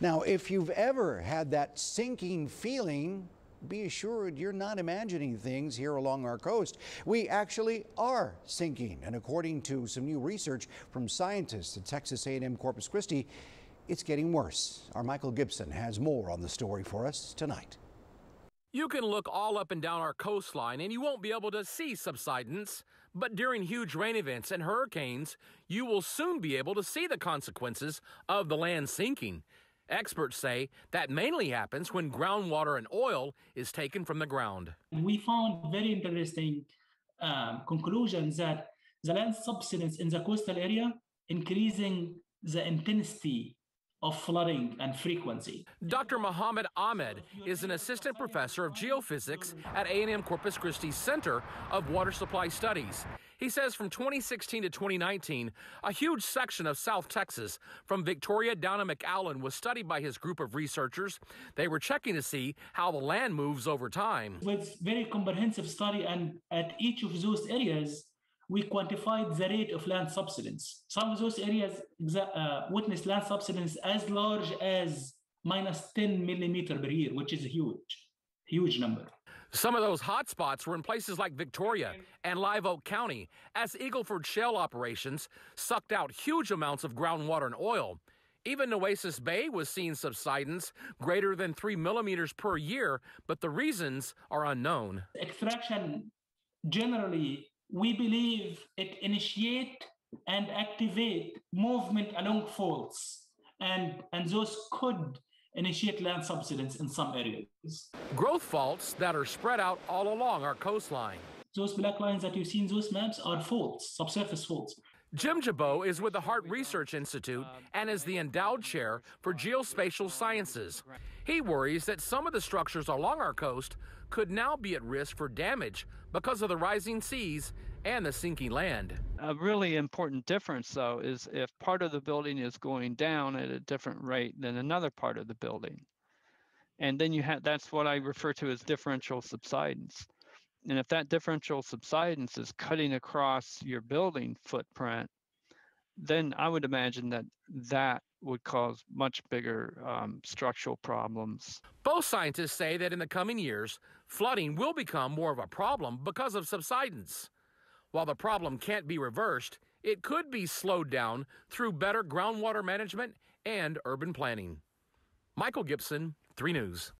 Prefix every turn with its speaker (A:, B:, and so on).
A: Now, if you've ever had that sinking feeling, be assured you're not imagining things here along our coast. We actually are sinking, and according to some new research from scientists at Texas A&M Corpus Christi, it's getting worse. Our Michael Gibson has more on the story for us tonight.
B: You can look all up and down our coastline and you won't be able to see subsidence. But during huge rain events and hurricanes, you will soon be able to see the consequences of the land sinking. Experts say that mainly happens when groundwater and oil is taken from the ground.
C: We found very interesting um, conclusions that the land subsidence in the coastal area increasing the intensity of flooding and frequency.
B: Dr. Mohammed Ahmed is an assistant professor of geophysics at A&M Corpus Christi Center of Water Supply Studies. He says from 2016 to 2019, a huge section of South Texas, from Victoria down to McAllen, was studied by his group of researchers. They were checking to see how the land moves over time.
C: With very comprehensive study, and at each of those areas, we quantified the rate of land subsidence. Some of those areas uh, witnessed land subsidence as large as minus 10 millimeter per year, which is a huge, huge number.
B: Some of those hot spots were in places like Victoria and Live Oak County, as Eagleford shale operations sucked out huge amounts of groundwater and oil. Even Nueces Bay was seeing subsidence greater than three millimeters per year, but the reasons are unknown.
C: Extraction generally, we believe it initiate and activate movement along faults, and, and those could initiate land subsidence in some areas.
B: Growth faults that are spread out all along our coastline.
C: Those black lines that you see in those maps are faults, subsurface faults.
B: Jim Gibeaut is with the Harte Research Institute and is the endowed chair for geospatial sciences. He worries that some of the structures along our coast could now be at risk for damage because of the rising seas and the sinking land.
D: A really important difference, though, is if part of the building is going down at a different rate than another part of the building. And then you have that's what I refer to as differential subsidence. And if that differential subsidence is cutting across your building footprint, then I would imagine that that would cause much bigger um, structural problems.
B: Both scientists say that in the coming years, flooding will become more of a problem because of subsidence. While the problem can't be reversed, it could be slowed down through better groundwater management and urban planning. Michael Gibson, 3 News.